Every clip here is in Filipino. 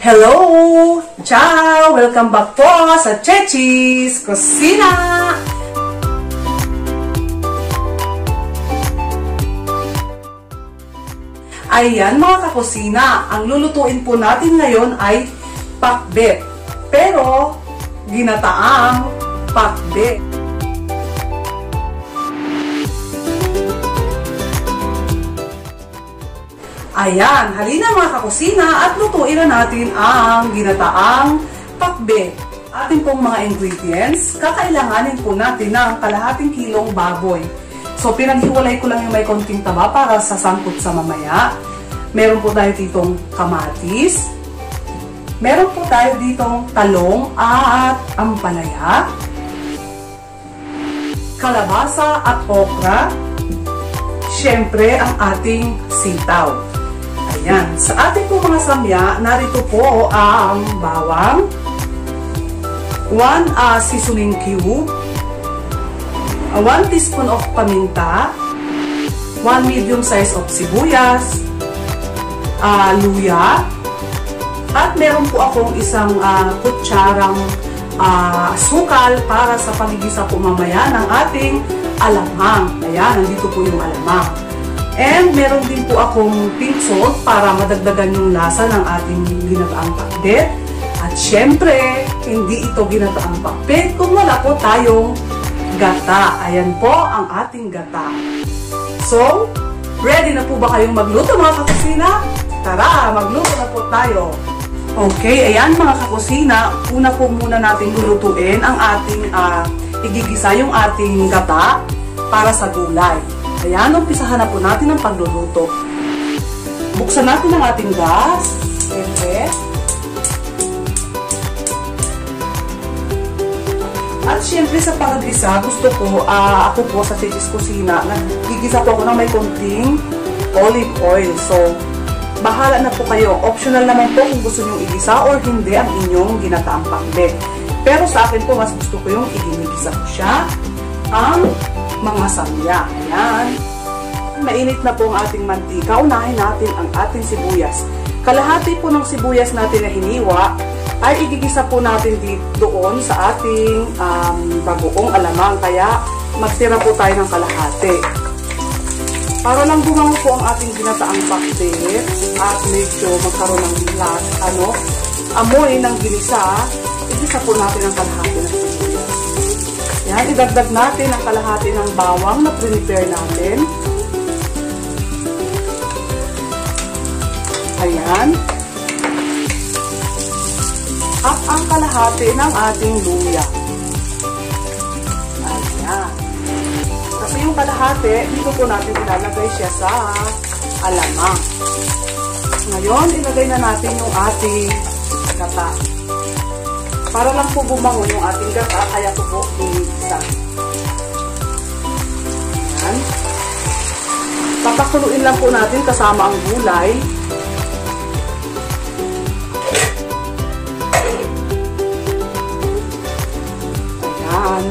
Hello! Ciao! Welcome back po sa Chechis Kusina! Ayan mga kakusina, ang lulutuin po natin ngayon ay pakbet. Pero, ginataang pakbet. Ayan, halina mga kakusina at lutuin na natin ang ginataang pakbet. Ating pong mga ingredients, kakailanganin po natin ng kalahating kilong baboy. So, pinaghiwalay ko lang yung may konting taba para sa sangkot sa mamaya. Meron po tayo ditong kamatis. Meron po tayo ditong talong at ampalaya. Kalabasa at okra. Siyempre, ang ating sitaw. Ayan. Sa ating po mga samya, narito po ang bawang, 1 uh, seasoning cube, 1 uh, teaspoon of paminta, 1 medium size of sibuyas, uh, luya, at meron po akong isang uh, kutsarang uh, sukal para sa pagigisa po mamaya ng ating alamang. Ayan, nandito po yung alamang. And meron din po akong pink salt para madagdagan yung lasa ng ating ginataang pakbet. At syempre, hindi ito ginataang pakbet kung wala po tayong gata. Ayan po ang ating gata. So, ready na po ba kayong magluto mga kakusina? Tara, magluto na po tayo. Okay, ayan mga kakusina, una po muna natin lulutuin ang ating uh, igigisa yung ating gata para sa gulay. Ayan, umpisahan na po natin ang pagluluto. Buksan natin ang ating gas. Siyempre. At siyempre sa pagigisa, gusto ko, uh, ako po sa Tetis Kusina, nagigisa po ako ng may konting olive oil. So, bahala na po kayo. Optional naman po kung gusto nyo igisa or hindi ang inyong ginataang pakbet. Pero sa akin po, mas gusto ko yung iginigisa ko siya ang mga samya. Ayan. Mainit na po ang ating mantika. Unahin natin ang ating sibuyas. Kalahati po ng sibuyas natin na hiniwa ay igigisa po natin doon sa ating um, bagoong alamang. Kaya magtira po tayo ng kalahati. Para lang gumango po ang ating ginataang pakbet at medyo magkaroon ng lat, ano, amoy ng ginisa, igisa po natin ang kalahati ng sibuyas. Yan, idagdag natin ang kalahati ng bawang na prepare natin. Ayan. At ang kalahati ng ating luya. Ayan. Kasi yung kalahati, dito po natin ilalagay siya sa alamang. Ngayon, ilagay na natin yung ating gata. Para lang po bumangon yung ating gata, kaya po po inisa. Ayan. Papakuluin lang po natin kasama ang gulay. Ayan.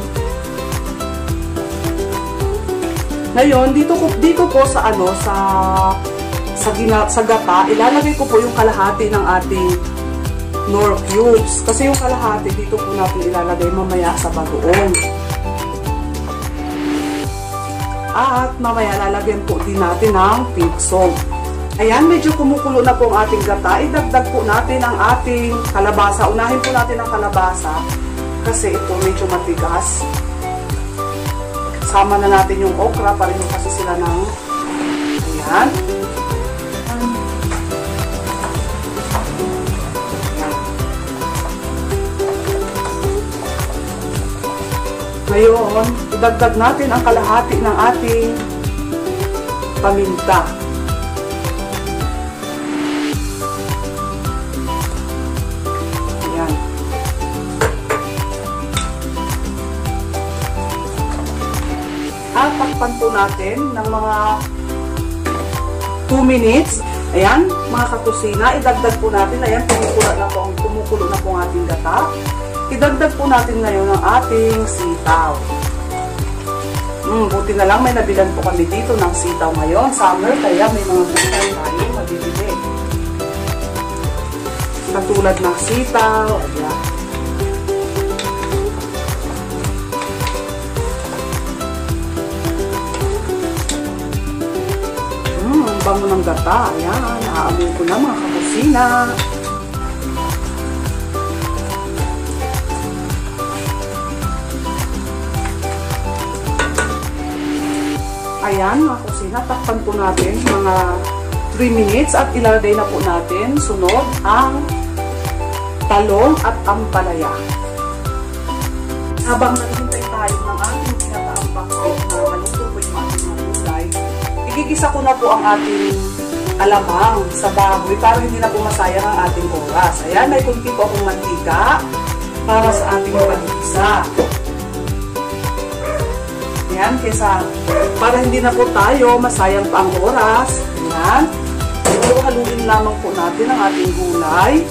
Ngayon, dito ko dito po sa ano sa sa, gina, sa gata, ilalagay ko po yung kalahati ng ating nor cubes. Kasi yung kalahati, dito po natin ilalagay mamaya sa bagoong. At mamaya lalagyan po din natin ng pink salt. Ayan, medyo kumukulo na po ang ating gata. Idagdag po natin ang ating kalabasa. Unahin po natin ang kalabasa kasi ito medyo matigas. Sama na natin yung okra para yung kasi sila ng ayan. Ngayon, idagdag natin ang kalahati ng ating paminta. Ayan. At takpan po natin ng mga 2 minutes. Ayan, mga kakusina, idagdag po natin. Ayan, kumukulo na po, kumukulo na po ang ating gata. Idagdag po natin ngayon ang ating sitaw. Mm, buti na lang may nabilan po kami dito ng sitaw ngayon. Summer, kaya may mga gulay tayo mabibili. Katulad ng sitaw. Ayan. Hmm, ang bango ng gata. Ayan, aamin ko na mga kakusina. Ayan, mga kusina, takpan po natin mga 3 minutes at ilalagay na po natin sunod ang talong at ang palaya. Habang naghintay tayo ng ating pinataambak na maluto po yung ating mga gulay, igigisa ko na po ang ating alamang sa baboy para hindi na po masayang ang ating oras. Ayan, may kunti po akong mantika para sa ating pag-igisa. Ayan, kesa para hindi na po tayo masayang pa ang oras. Ayan. So, haluin lamang po natin ang ating gulay.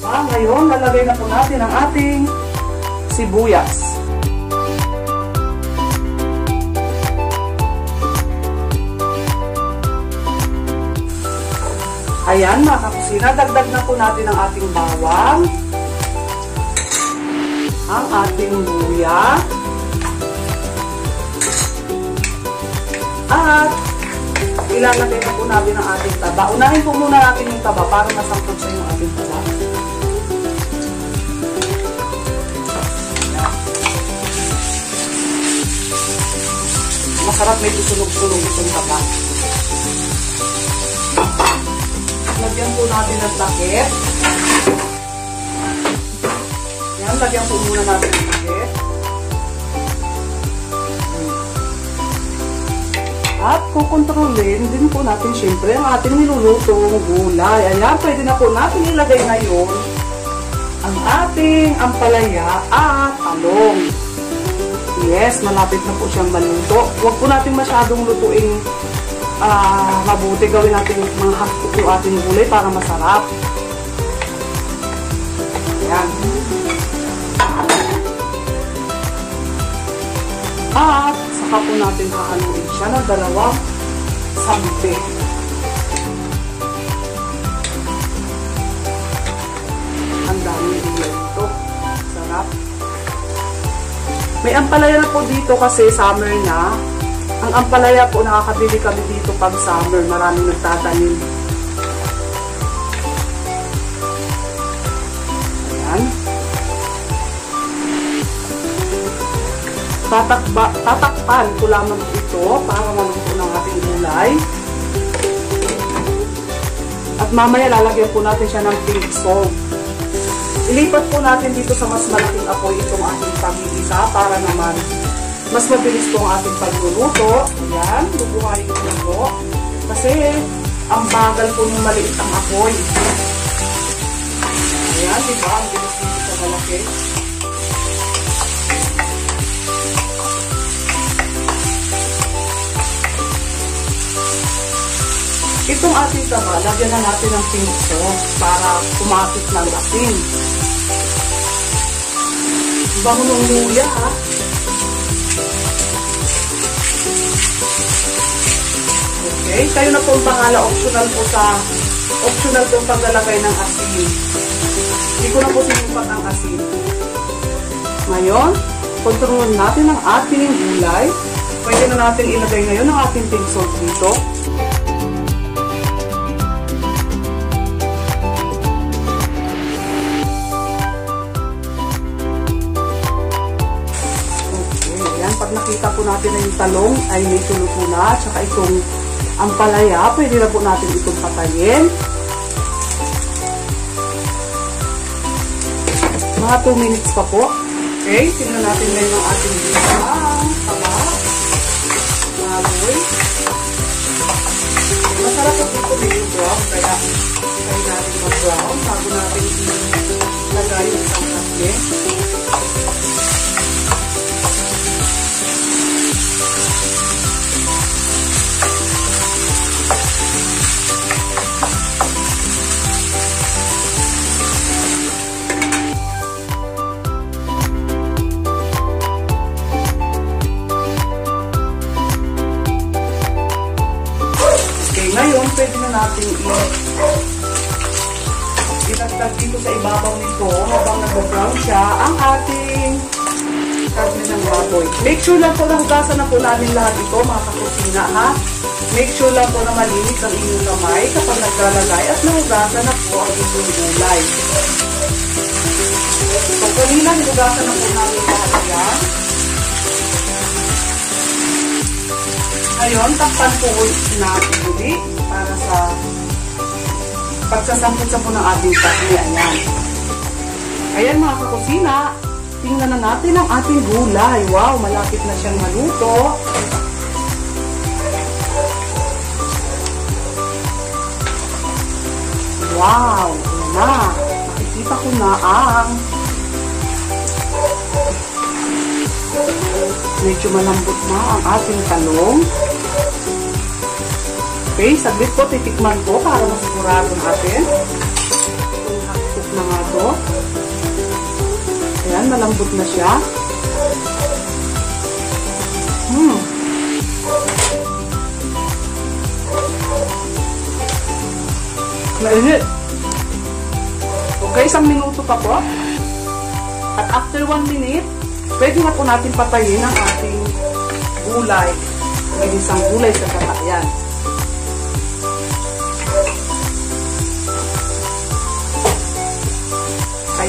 Ah, ngayon, lalagay na po natin ang ating sibuyas. Ayan mga kakusina, dagdag na po natin ang ating bawang, ang ating luya, at ilalagay na po natin ang ating taba. Unahin po muna natin yung taba para masangkot sa yung ating taba. Masarap may susunog-sunog itong taba. Natin ng takip. Yan, lagyan po muna natin ng takip. At kukontrolin din po natin syempre ang ating nilulutong gulay. Ayan, pwede na po natin ilagay ngayon ang ating ampalaya at talong. Yes, malapit na po siyang maluto. Huwag po natin masyadong lutuin uh, mabuti gawin natin mga hapto yung ating gulay para masarap. Ayan. At saka po natin hahaluin siya ng dalawang sampe. Ang dami gulay ito. Sarap. May ampalaya na po dito kasi summer na. Ang ampalaya po, nakakabili kami dito pag summer. Maraming nagtatanim. Ayan. Tatakba, tatakpan ko lamang ito para maluto ng ating gulay. At mamaya lalagyan po natin siya ng pink salt. Ilipat po natin dito sa mas malaking apoy itong ating pag-iisa para naman mas mabilis po ang ating pagluluto. Ayan, bubuhayin ko na po. Kasi, ang bagal po ng maliit ang apoy. Ayan, di ba? Ang bilis dito sa malaki. Itong ating taba, lagyan na natin ng pink para kumapit ng asin. Bango ng luya, ha? Okay? Kayo na po ang bahala. Optional po sa optional po paglalagay ng asin. Hindi ko na po sinupat ang asin. Ngayon, kontrolin natin ang ating gulay. Pwede na natin ilagay ngayon ang ating pink salt dito. pag nakita po natin na yung talong ay may tulo po na, at saka itong ampalaya, pwede na po natin itong patayin. Mga 2 minutes pa po. Okay, tingnan natin ngayon ang ating bilang, taba, magoy. Masarap po dito medyo brown, kaya kaya natin mag-brown bago natin ilagay yung isang Po na po namin lahat ito mga kakusina ha. Make sure lang po na malinis ang inyong kamay kapag naglalagay at nahugasan na po ang inyong gulay. So, kanina hinugasan na po namin lahat yan. Ngayon, takpan po natin ulit para sa pagsasangkot sa po ng ating karne. Ayan. Ayan mga kakusina, tingnan na natin ang ating gulay. Wow, malapit na siyang maluto. Wow, na. Nakikita ko na ang medyo malambot na ang ating talong. Okay, saglit po titikman ko para masigurado natin. Hakot na nga to. Ayan, malambot na siya. Hmm. Mainit. Okay, isang minuto pa po. At after one minute, pwede na po natin patayin ang ating gulay. May isang gulay sa katayan. Ayan,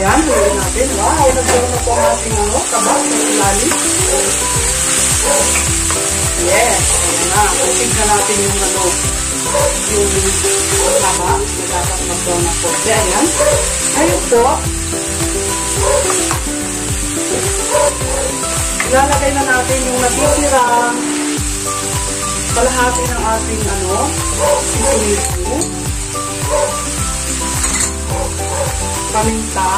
tuloy natin. Wow, nagkaroon na po ang ating ano, kabal sa ilalim. Yes, ayan na. Tingnan natin yung ano, yung. Nagkakaroon na po na po. Ayan. Ayun po. Ilalagay na natin yung natitirang kalahati ng ating ano, sisilipo. Paminta.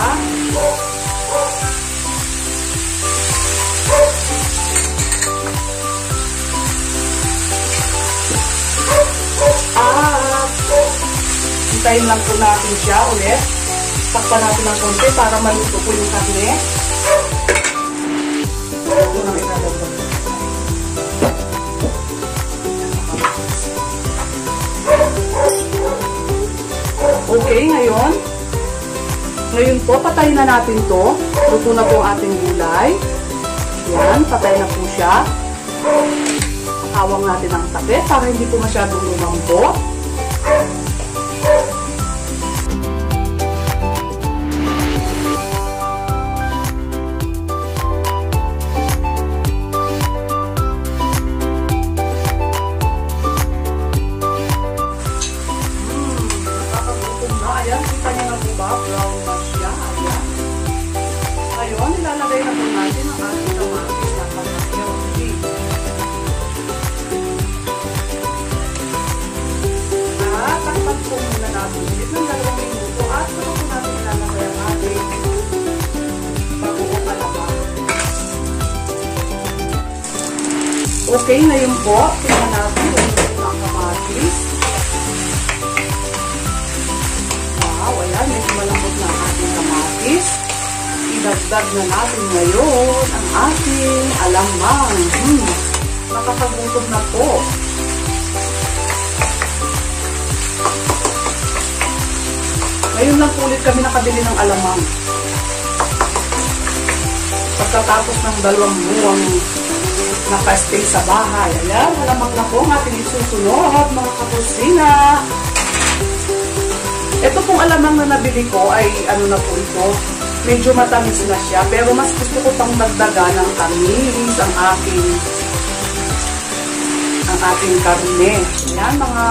At hintayin lang po natin siya ulit. Takpan natin ng konti para maluto po yung karne. Okay, ngayon, ngayon po, patayin na natin to. Luto na po ang ating gulay. Yan, patay na po siya. Hawang natin ang takip para hindi po masyadong lumambo. Ayan, kita niyo na po ba? Brown na siya. Ayan. Ngayon, ilalagay na po natin ang ating kamatis na pagkakiroti. At takpan po muna natin ulit ng dalawang minuto at saka po natin ilalagay ang ating bagoong alamang. Okay, ngayon po, tingnan natin kung ito ang kamatis. Na ang ating kamatis. Idagdag na natin ngayon ang ating alamang. Hmm, nakakagutom na po. Ngayon lang ulit kami nakabili ng alamang. Pagkatapos ng dalawang buwang nakastay sa bahay. Ayan, alamang na po ang ating isusunod, mga kakusina. Ito pong alamang na nabili ko ay ano na po ito, medyo matamis na siya. Pero mas gusto ko pang magdaga ng tamis ang aking ang ating karne. Ayan, mga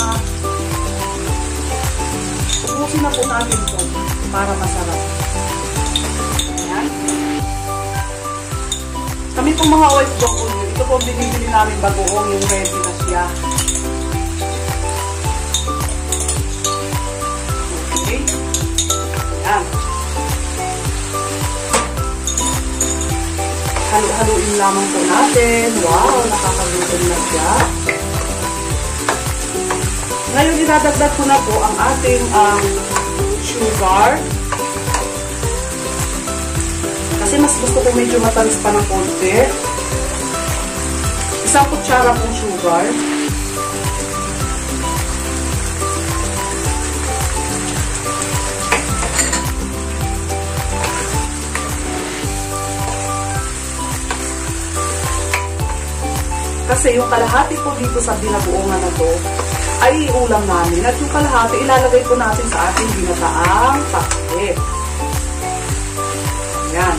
ubusin na po natin ito para masarap. Ayan. Kami pong mga OFW, ito po binibili namin bagoong yung ready siya. Ayan. Halo-haloin lamang po natin. Wow, nakakagutom na siya. Ngayon, idadagdag ko na po ang ating um, sugar. Kasi mas gusto ko medyo matamis pa ng konti. Isang kutsara pong sugar. Kasi yung kalahati po dito sa binabuongan na to ay ulam namin. At yung kalahati ilalagay po natin sa ating ginataang pakit. Ayan.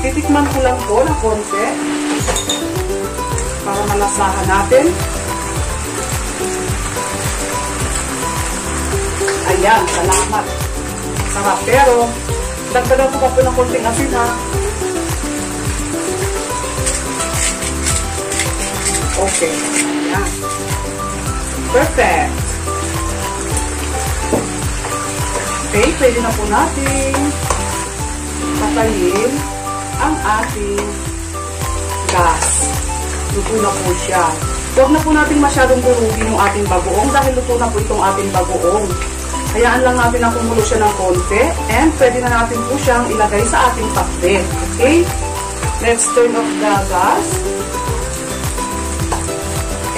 Titikman ko lang po ng konti para malasahan natin. Ayan, salamat. Sarap. Pero, dagdagan ko pa po ng konting asin ha. Okay. Ayan. Perfect. Okay, pwede na po natin patayin ang ating gas. Luto na po siya. Huwag na po natin masyadong durugin yung ating bagoong dahil luto na po itong ating bagoong. Hayaan lang natin na kumulo siya ng konti and pwede na natin po siyang ilagay sa ating pakbet. Okay? Let's turn off the gas.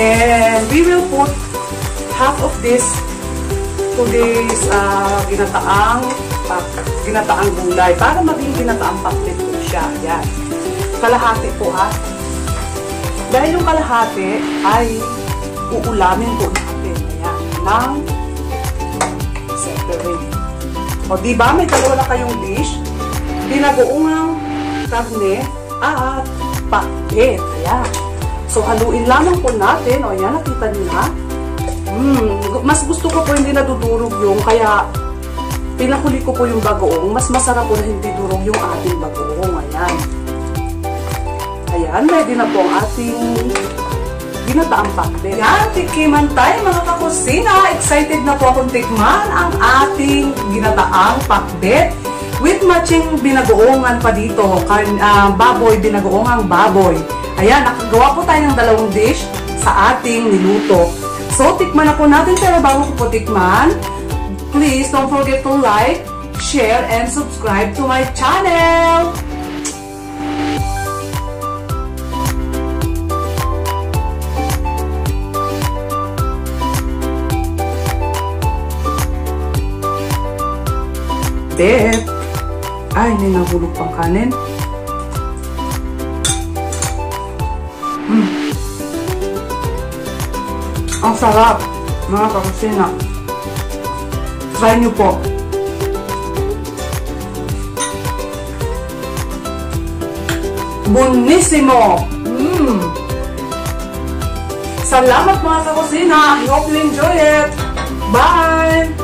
And we will put half of this to this uh, ginataang pak, ginataang gulay para maging ginataang pakbet po siya. Yan. Kalahati po ha. Dahil yung kalahati ay uulamin po natin. Ayan. Ng separate. O diba may dalawa na kayong dish. Binagoong karne at pakbet. Ayan. So, haluin lamang po natin. O, yan, nakita niyo na. Mm, mas gusto ko po hindi nadudurog yung, kaya pinakuli ko po yung bagoong. Mas masarap po na hindi durog yung ating bagoong. Ayan. Ayan, ready na po ang ating ginataang pakbet. Yan, tikiman tayo mga kakusina. Excited na po akong tikman ang ating ginataang pakbet with matching binagoongan pa dito. Kan, uh, baboy, binagoongang baboy. Ayan, nakagawa po tayo ng dalawang dish sa ating niluto. So, tikman na po natin pero bago ko po tikman, please don't forget to like, share, and subscribe to my channel! Dip! Ay, may nahulog pang kanin. Ang sarap, mga kakusina. Try nyo po. Buonissimo! Mm. Salamat mga kakusina! I hope you enjoy it! Bye!